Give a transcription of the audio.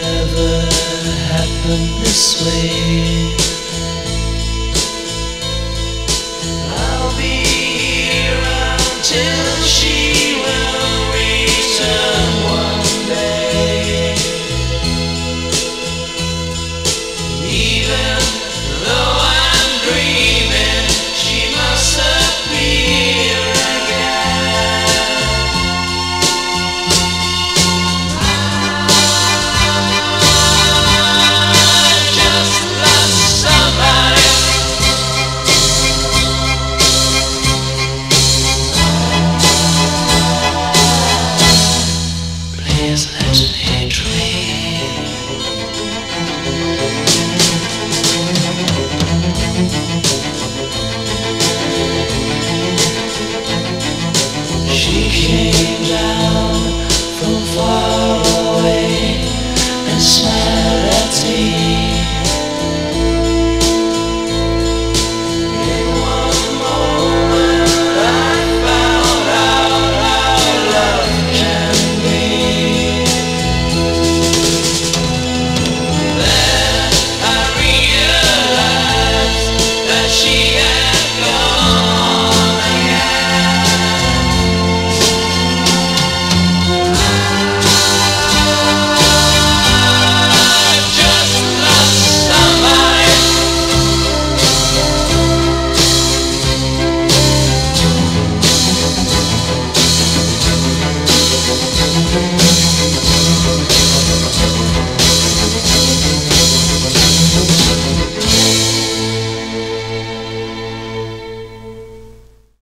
never happen this way.